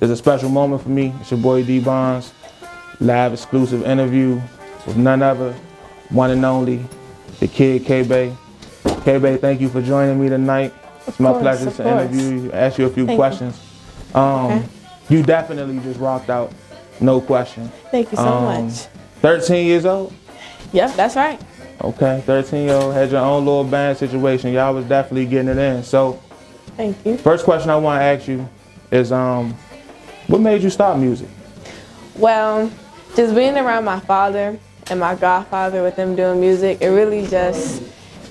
It's a special moment for me. It's your boy D Barnes. Live exclusive interview with none other, one and only, the kid K Bay. K Bay, thank you for joining me tonight. It's my course, pleasure of to course. interview you, ask you a few Thank you. questions. Um, Okay. You definitely just rocked out, no question. Thank you so Um, much. 13 years old? Yep, that's right. Okay, 13 year old, had your own little band situation. Y'all was definitely getting it in. So, Thank you. first question I want to ask you is, um, what made you stop music? Well, just being around my father and my godfather with them doing music, it really just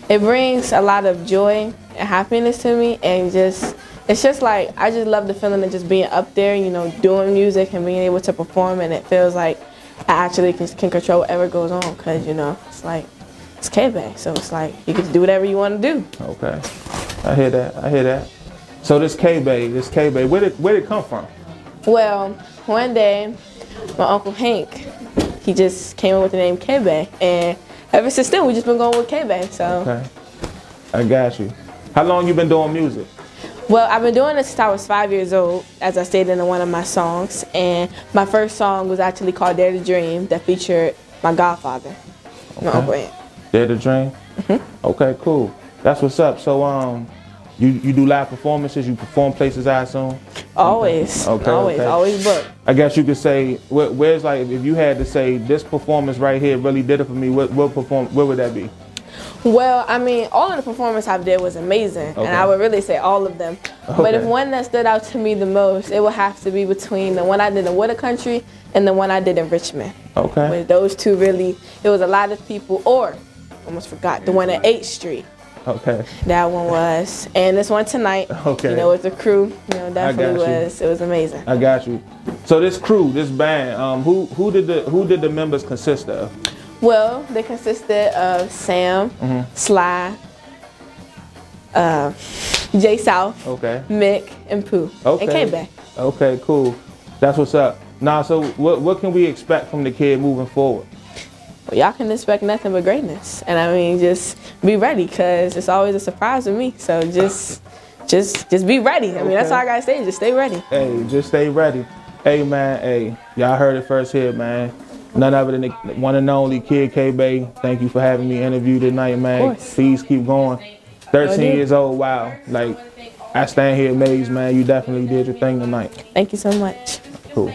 it brings a lot of joy and happiness to me and just it's just like I just love the feeling of just being up there, you know, doing music and being able to perform and it feels like I actually can, can control whatever goes on because, you know, it's like it's K-Bay, so it's like you can do whatever you want to do. Okay, I hear that. I hear that. So this K Bay, this K Bay, where did where did it come from? Well, one day, my uncle Hank, he just came up with the name K-Bay, and ever since then we've just been going with K-Bay. So, Okay, I got you. How long you been doing music? well, I've been doing this since I was five years old, as I stated in one of my songs, and my first song was actually called Dare to Dream, that featured my godfather, my uncle Hank. Dare to Dream. Mm-hmm. Okay, cool. That's what's up. So um, you you do live performances. You perform places, I assume. Always, Okay, always, okay. always booked. I guess you could say where, where's like if you had to say this performance right here really did it for me. What what perform? Where would that be? Well, I mean, all of the performances I've did was amazing, Okay. and I would really say all of them. But if one that stood out to me the most, it would have to be between the one I did in Water Country and the one I did in Richmond. Okay. With those two, really, it was a lot of people. Or, almost forgot the one at 8th Street. Okay. That one was, and this one tonight. Okay. You know, with the crew, you know, definitely was. It was amazing. I got you. So this crew, this band, um, who who did the who did the members consist of? Well, they consisted of Sam, Mm-hmm. Sly, uh, Jay South, Okay. Mick, and Pooh, Okay. and K-Bay. Okay, cool. That's what's up. Nah, so what what can we expect from the kid moving forward? Y'all can expect nothing but greatness, and I mean, just be ready, cause it's always a surprise with me. So just, just, just be ready. I mean, that's all I gotta say. Just stay ready. Hey, just stay ready. Hey man, hey, y'all heard it first here, man. None other than the one and only Kid K Bay. Thank you for having me interview tonight, man. Please keep going. 13 years old, wow. Like, I stand here amazed, man. You definitely did your thing tonight. Thank you so much. Cool.